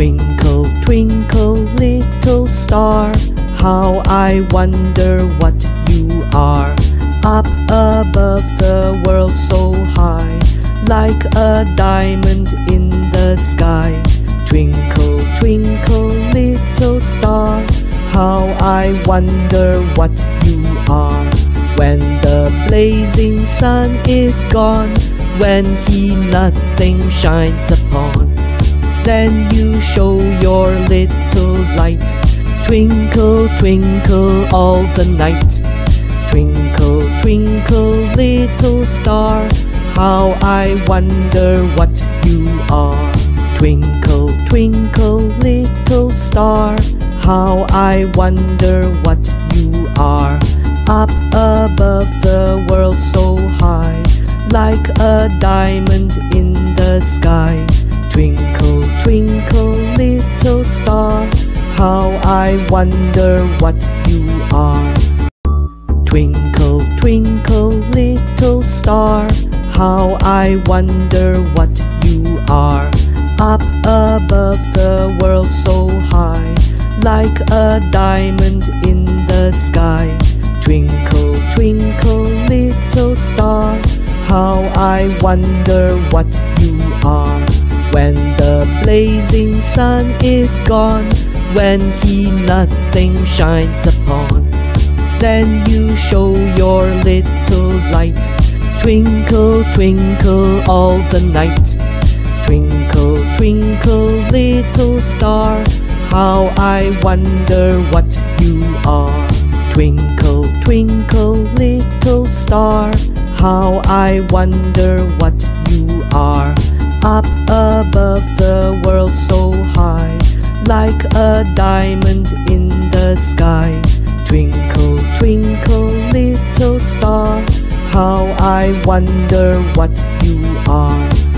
Twinkle, twinkle, little star, how I wonder what you are. Up above the world so high, like a diamond in the sky. Twinkle, twinkle, little star, how I wonder what you are. When the blazing sun is gone, when he nothing shines upon, then you show your little light. Twinkle, twinkle all the night. Twinkle, twinkle, little star, how I wonder what you are. Twinkle, twinkle, little star, how I wonder what you are. Up above the world so high, like a diamond in the sky. How I wonder what you are. Twinkle, twinkle, little star, how I wonder what you are. Up above the world so high, like a diamond in the sky. Twinkle, twinkle, little star, how I wonder what you are. When the blazing sun is gone, when he nothing shines upon, then you show your little light. Twinkle, twinkle all the night. Twinkle, twinkle, little star, how I wonder what you are. Twinkle, twinkle, little star, how I wonder what you are. Up above the world so high, like a diamond in the sky. Twinkle, twinkle, little star, how I wonder what you are.